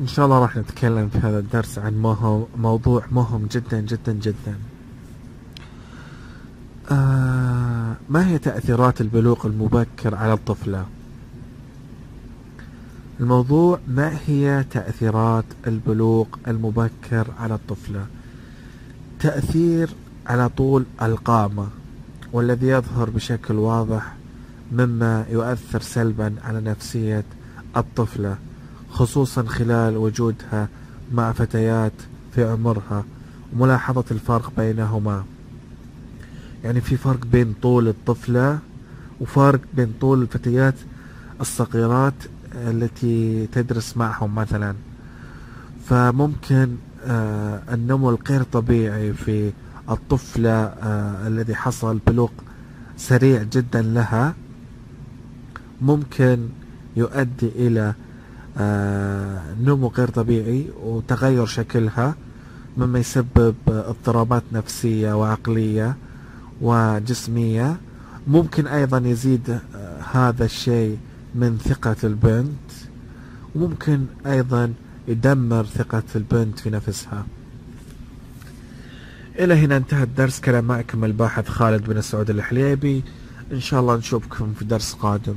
إن شاء الله راح نتكلم في هذا الدرس عن مهم موضوع مهم جدا جدا جدا. آه ما هي تأثيرات البلوغ المبكر على الطفلة؟ الموضوع ما هي تأثيرات البلوغ المبكر على الطفلة؟ تأثير على طول القامة والذي يظهر بشكل واضح مما يؤثر سلبا على نفسية الطفلة. خصوصا خلال وجودها مع فتيات في عمرها وملاحظة الفرق بينهما. يعني في فرق بين طول الطفلة وفرق بين طول الفتيات الصغيرات التي تدرس معهم مثلا. فممكن آه النمو الغير طبيعي في الطفلة آه الذي حصل بلوغ سريع جدا لها ممكن يؤدي إلى نمو غير طبيعي وتغير شكلها مما يسبب اضطرابات نفسية وعقلية وجسمية. ممكن أيضا يزيد آه هذا الشيء من ثقة البنت وممكن أيضا يدمر ثقة البنت في نفسها. إلى هنا انتهى الدرس. كان معكم الباحث خالد بن سعود الحليبي. إن شاء الله نشوفكم في درس قادم.